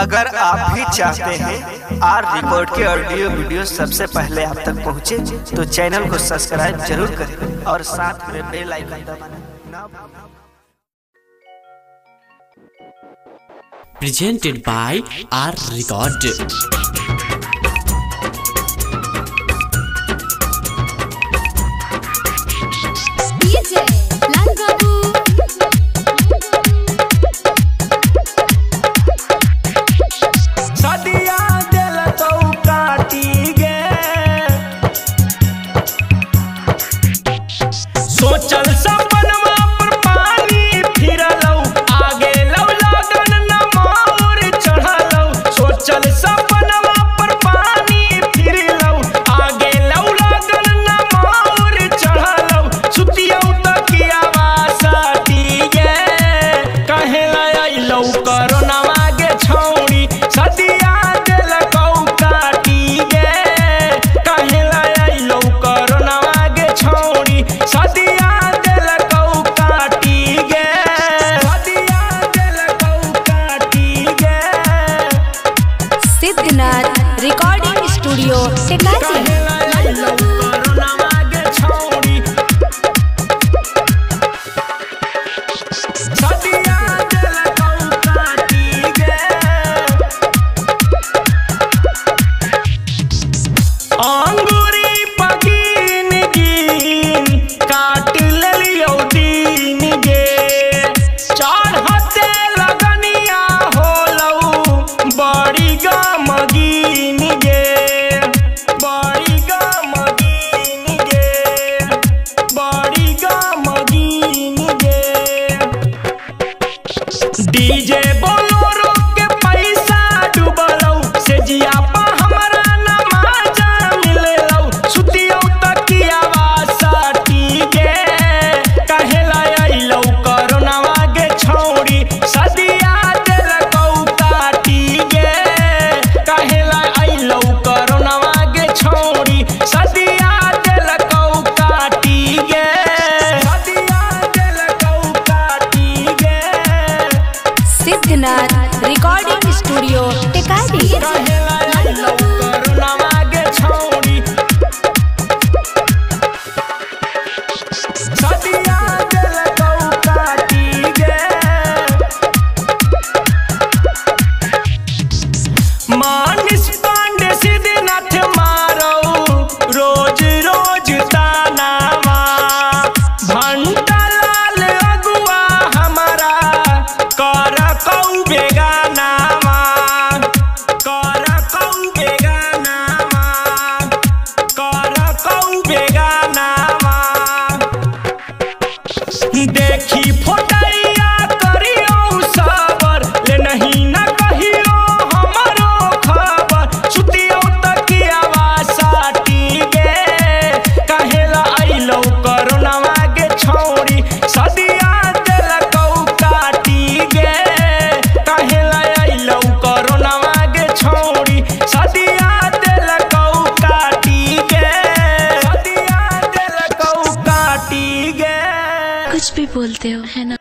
अगर आप भी चाहते हैं आर रिकॉर्ड के ऑडियो वीडियो सबसे पहले आप तक पहुँचे, तो चैनल को सब्सक्राइब ज़रूर करें और साथ में बेल आइकन दबाना presented by R record Siddhnath recording studio से डीजे बोलो रोक के पैसा डूबल से जिया भी बोलते हो है ना?